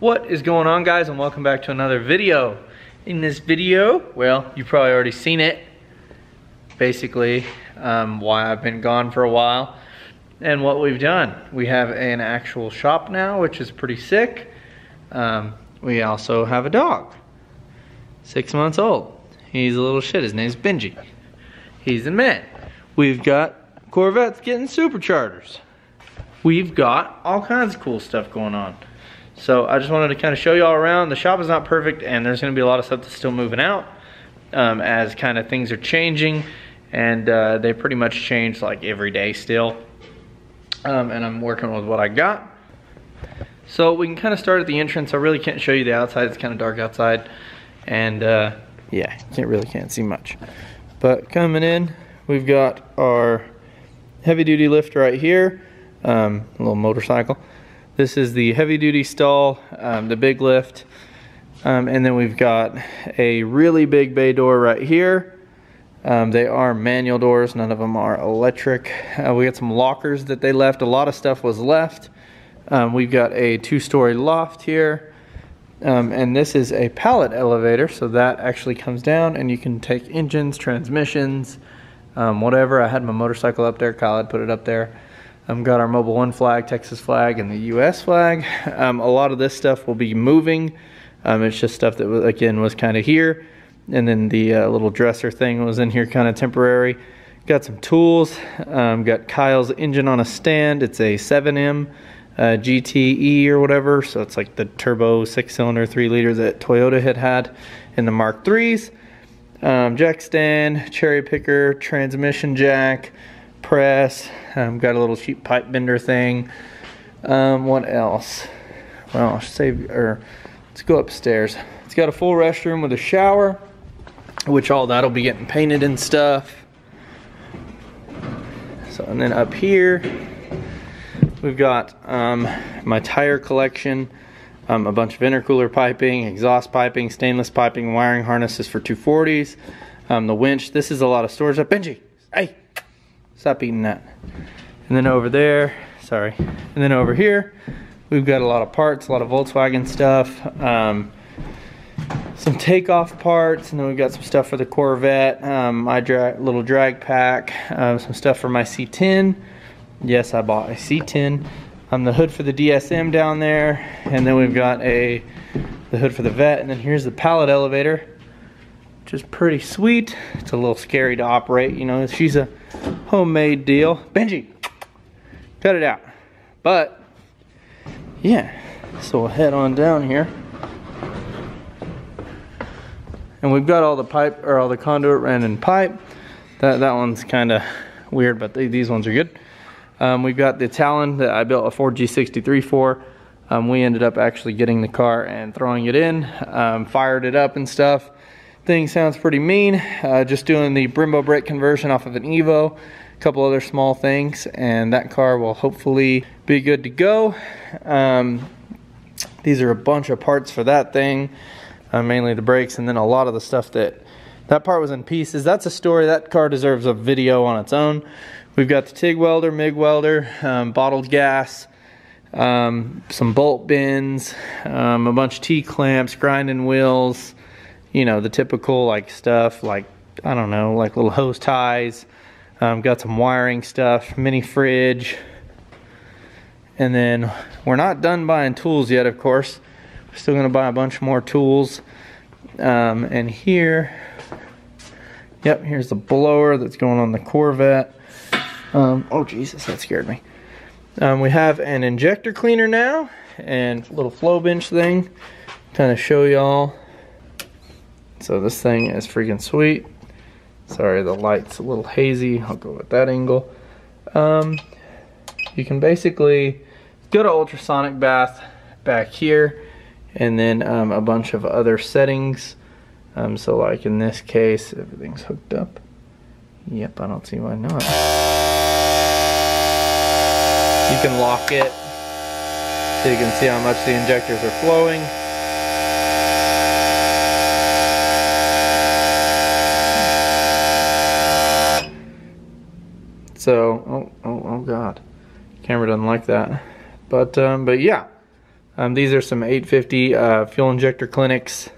What is going on guys and welcome back to another video. In this video, well, you've probably already seen it. Basically, um, why I've been gone for a while and what we've done. We have an actual shop now, which is pretty sick. Um, we also have a dog, six months old. He's a little shit, his name's Benji. He's a man. We've got Corvettes getting superchargers. We've got all kinds of cool stuff going on. So I just wanted to kind of show y'all around. The shop is not perfect and there's gonna be a lot of stuff that's still moving out um, as kind of things are changing and uh, they pretty much change like every day still. Um, and I'm working with what I got. So we can kind of start at the entrance. I really can't show you the outside. It's kind of dark outside. And uh, yeah, can't really can't see much. But coming in, we've got our heavy duty lift right here. Um, a little motorcycle. This is the heavy duty stall, um, the big lift. Um, and then we've got a really big bay door right here. Um, they are manual doors, none of them are electric. Uh, we got some lockers that they left. A lot of stuff was left. Um, we've got a two-story loft here. Um, and this is a pallet elevator, so that actually comes down and you can take engines, transmissions, um, whatever. I had my motorcycle up there, Kyle had put it up there. Um, got our Mobil One flag, Texas flag, and the US flag. Um, a lot of this stuff will be moving. Um, it's just stuff that, again, was kind of here. And then the uh, little dresser thing was in here kind of temporary. Got some tools. Um, got Kyle's engine on a stand. It's a 7M uh, GTE or whatever. So it's like the turbo six cylinder, three liter that Toyota had had in the Mark 3s. Um, jack stand, cherry picker, transmission jack, press. Um, got a little cheap pipe bender thing. Um, what else? Well, I'll save, or let's go upstairs. It's got a full restroom with a shower, which all that'll be getting painted and stuff. So, and then up here, we've got um, my tire collection, um, a bunch of intercooler piping, exhaust piping, stainless piping, wiring harnesses for 240s, um, the winch. This is a lot of storage. Up, Benji, hey, stop eating that. And then over there, sorry, and then over here, we've got a lot of parts, a lot of Volkswagen stuff. Um, some takeoff parts, and then we've got some stuff for the Corvette, um, my dra little drag pack, um, some stuff for my C10. Yes, I bought a C10. Um, the hood for the DSM down there, and then we've got a the hood for the Vet, and then here's the pallet elevator, which is pretty sweet. It's a little scary to operate, you know. She's a homemade deal. Benji, cut it out. But yeah, so we'll head on down here. And we've got all the pipe, or all the conduit ran in pipe. That, that one's kind of weird, but they, these ones are good. Um, we've got the Talon that I built a 4G63 for. Um, we ended up actually getting the car and throwing it in, um, fired it up and stuff. Thing sounds pretty mean. Uh, just doing the Brembo brake conversion off of an Evo, a couple other small things, and that car will hopefully be good to go. Um, these are a bunch of parts for that thing uh, mainly the brakes, and then a lot of the stuff that that part was in pieces. That's a story. That car deserves a video on its own. We've got the TIG welder, MIG welder, um, bottled gas, um, some bolt bins, um, a bunch of T-clamps, grinding wheels, you know, the typical like stuff like, I don't know, like little hose ties. Um, got some wiring stuff, mini fridge. And then we're not done buying tools yet, of course. Still gonna buy a bunch more tools. Um, and here, yep, here's the blower that's going on the Corvette. Um, oh Jesus, that scared me. Um, we have an injector cleaner now and a little flow bench thing. Kind of show y'all. So this thing is freaking sweet. Sorry, the light's a little hazy. I'll go with that angle. Um, you can basically go to ultrasonic bath back here and then um, a bunch of other settings. Um, so like in this case, everything's hooked up. Yep, I don't see why not. You can lock it so you can see how much the injectors are flowing. So, oh, oh, oh God. Camera doesn't like that. But, um, but yeah. Um, these are some 850 uh, fuel injector clinics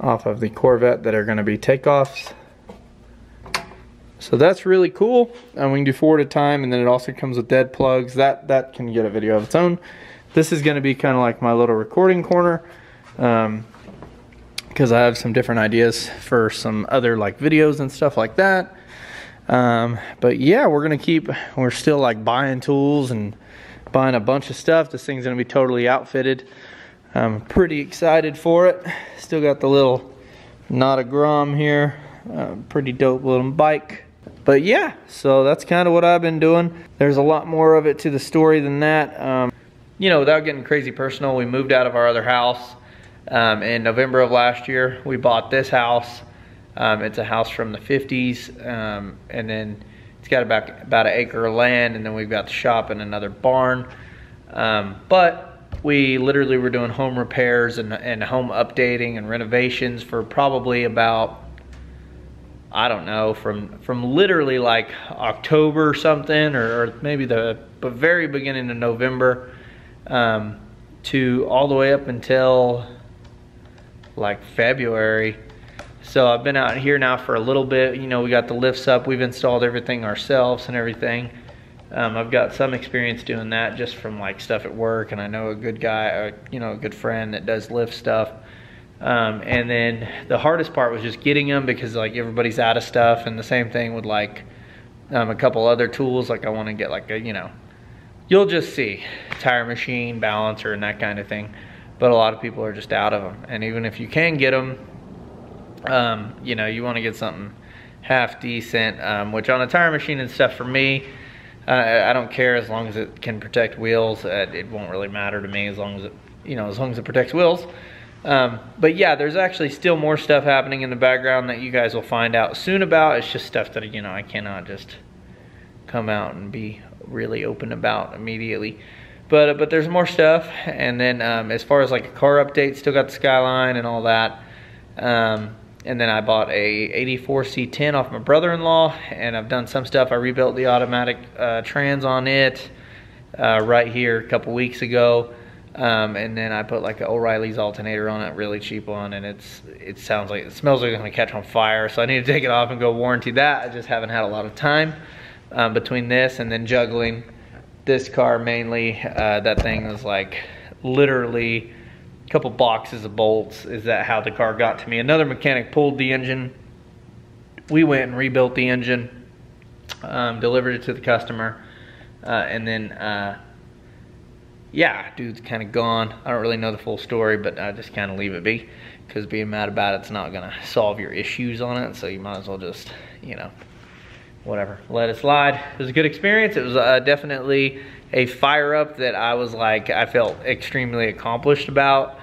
off of the Corvette that are going to be takeoffs. So that's really cool. And we can do four at a time and then it also comes with dead plugs. That, that can get a video of its own. This is going to be kind of like my little recording corner. Um, because I have some different ideas for some other like videos and stuff like that. Um, but yeah, we're gonna keep. We're still like buying tools and buying a bunch of stuff. This thing's gonna be totally outfitted. I'm pretty excited for it. Still got the little Honda Grom here. Uh, pretty dope little bike. But yeah, so that's kind of what I've been doing. There's a lot more of it to the story than that. Um, you know, without getting crazy personal, we moved out of our other house um, in November of last year. We bought this house. Um, it's a house from the 50s, um, and then it's got about about an acre of land, and then we've got the shop and another barn. Um, but we literally were doing home repairs and, and home updating and renovations for probably about I don't know from from literally like October or something or, or maybe the very beginning of November um, to all the way up until like February. So I've been out here now for a little bit. You know, we got the lifts up. We've installed everything ourselves and everything. Um, I've got some experience doing that just from like stuff at work, and I know a good guy, or, you know, a good friend that does lift stuff. Um, and then the hardest part was just getting them because like everybody's out of stuff, and the same thing with like um, a couple other tools. Like I want to get like a, you know, you'll just see tire machine, balancer, and that kind of thing. But a lot of people are just out of them, and even if you can get them, um, you know, you want to get something half decent. Um, which on a tire machine and stuff for me uh, I don't care as long as it can protect wheels. Uh, it won't really matter to me as long as it, you know, as long as it protects wheels. Um, but yeah, there's actually still more stuff happening in the background that you guys will find out soon about. It's just stuff that, you know, I cannot just come out and be really open about immediately. But, uh, but there's more stuff. And then um, as far as like a car update, still got the Skyline and all that. Um, and then I bought a 84 C10 off my brother-in-law and I've done some stuff. I rebuilt the automatic uh, trans on it uh, right here a couple weeks ago. Um, and then I put like an O'Reilly's alternator on it, really cheap one, and it's it sounds like it smells like it's gonna catch on fire. So I need to take it off and go warranty that. I just haven't had a lot of time um, between this and then juggling this car mainly. Uh, that thing was like literally couple boxes of bolts. Is that how the car got to me? Another mechanic pulled the engine. We went and rebuilt the engine, um, delivered it to the customer, uh, and then, uh, yeah, dude's kind of gone. I don't really know the full story, but I just kind of leave it be because being mad about it's not going to solve your issues on it. So you might as well just, you know, whatever, let it slide. It was a good experience. It was uh, definitely a fire up that I was like, I felt extremely accomplished about.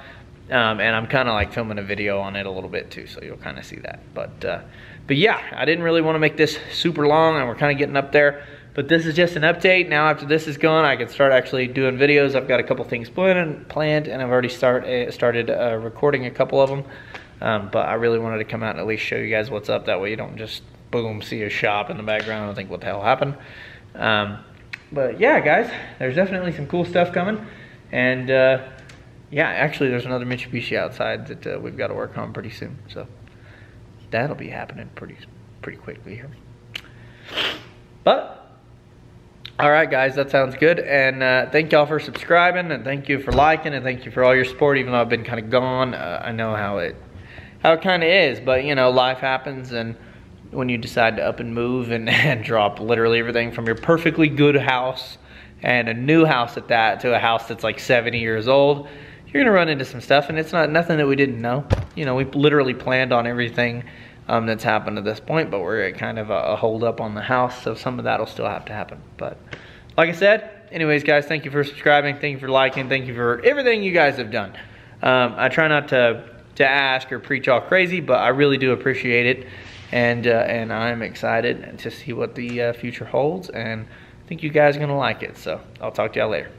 Um, and I'm kind of like filming a video on it a little bit too, so you'll kind of see that. But, uh, but yeah, I didn't really want to make this super long, and we're kind of getting up there. But this is just an update. Now after this is gone, I can start actually doing videos. I've got a couple things planned, planned and I've already start, uh, started uh, recording a couple of them. Um, but I really wanted to come out and at least show you guys what's up. That way you don't just, boom, see a shop in the background and think, what the hell happened? Um, but yeah, guys, there's definitely some cool stuff coming. And uh, yeah, actually, there's another Mitsubishi outside that uh, we've got to work on pretty soon. So that'll be happening pretty pretty quickly here. But all right, guys, that sounds good. And uh, thank y'all for subscribing, and thank you for liking, and thank you for all your support. Even though I've been kind of gone, uh, I know how it how it kind of is. But you know, life happens, and when you decide to up and move and, and drop literally everything from your perfectly good house and a new house at that to a house that's like 70 years old you're gonna run into some stuff and it's not nothing that we didn't know. You know, we literally planned on everything um, that's happened to this point, but we're at kind of a, a hold up on the house, so some of that will still have to happen. But like I said, anyways, guys, thank you for subscribing, thank you for liking, thank you for everything you guys have done. Um, I try not to to ask or preach all crazy, but I really do appreciate it, and uh, and I'm excited to see what the uh, future holds, and I think you guys are gonna like it. So I'll talk to y'all later.